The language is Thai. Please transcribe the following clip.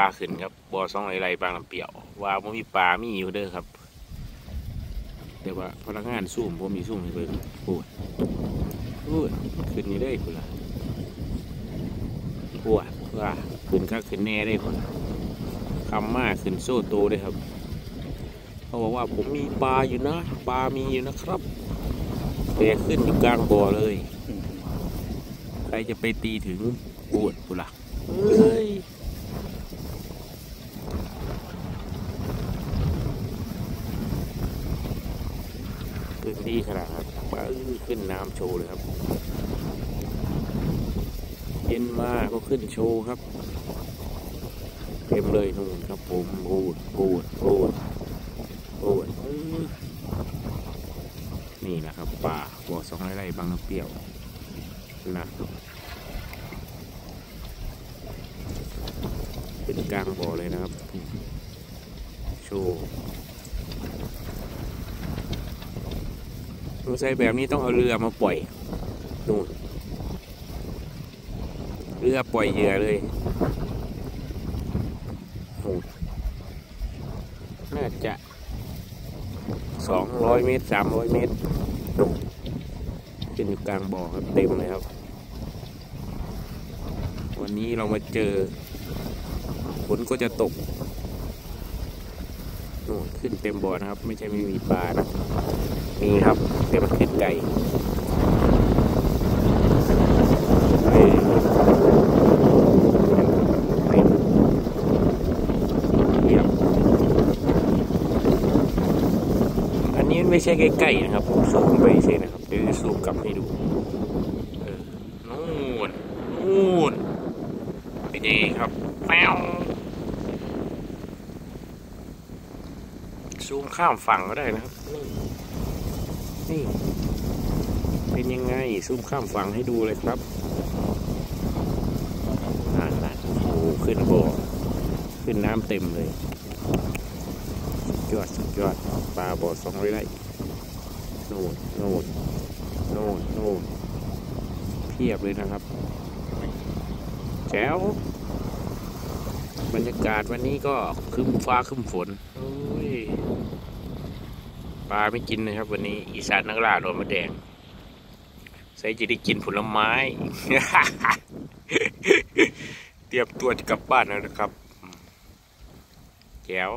ปลาขึ้นครับบ่อสองไรๆบางลำเปียวว่าผมมีปลามีอยู่เด้อครับ แต่ว่าพนักงานซุ่มผมมีซุ่มให้เบิ่งพูดพูดขึ้นนี่ได้พุ่นละปวดว่าขึ้นคักขึ้นแน่ได้พุ่นคำมากขึ้นโซ่โตได้ครับเขาบอกว่าผมมีปลาอยู่นะปลามีอยู่นะครับแต่ขึ้นอยู่กลางบ่อเลย ใครจะไปตีถึงปวดพุ่นละเฮ้ยีขนาดครับปึ้ขึ้นน้ำโชว์เลยครับ เย็นมากก็ขึ้นโชว์ครับเต็มเลยนู่นครับผมพูดพูดพูดพูดอื้อนี่นะครับป่าบ่อสองไร่ๆบางน้ำเปรี้ยวนะเป็นกลางบ่อเลยนะครับ โชว์ สงสัยแบบนี้ต้องเอาเรือมาปล่อยนู่นเรือปล่อยเหยื่อเลยโอ้น่าจะสองร้อยเมตรสามร้อยเมตรนู่นเป็นอยู่กลางบ่อครับเต็มเลยครับ วันนี้เรามาเจอฝนก็จะตก นู่นขึ้นเต็มบ่อนะครับ ไม่ใช่ไม่มีปลานะมีครับแต่มันขึ้นไก่อันนี้ไม่ใช่ใกล้ๆนะครับผมซูมไปเฉยนะครับ เดี๋ยวจะซูมกลับให้ดูนู่นนู่นเป็นยังไงครับแป๊ว ซูมข้ามฝั่งก็ได้นะครับ นี่ เป็นยังไงซูมข้ามฝั่งให้ดูเลยครับนั่นนะโอ้ขึ้นบ่อขึ้นน้ำเต็มเลยยอดสุดยอดปลาบ่อสองร้อยไร่โน่นโน่นโน่นโน่นเพียบเลยนะครับแจ๋วบรรยากาศวันนี้ก็คึมฟ้าคึมฝน ปลาไม่กินนะครับ วันนี้อีสานนักล่าโดนมาแดงใส่จะได้กินผลไม้ เตรียมตัวจะกลับบ้านแล้วนะครับแก้ว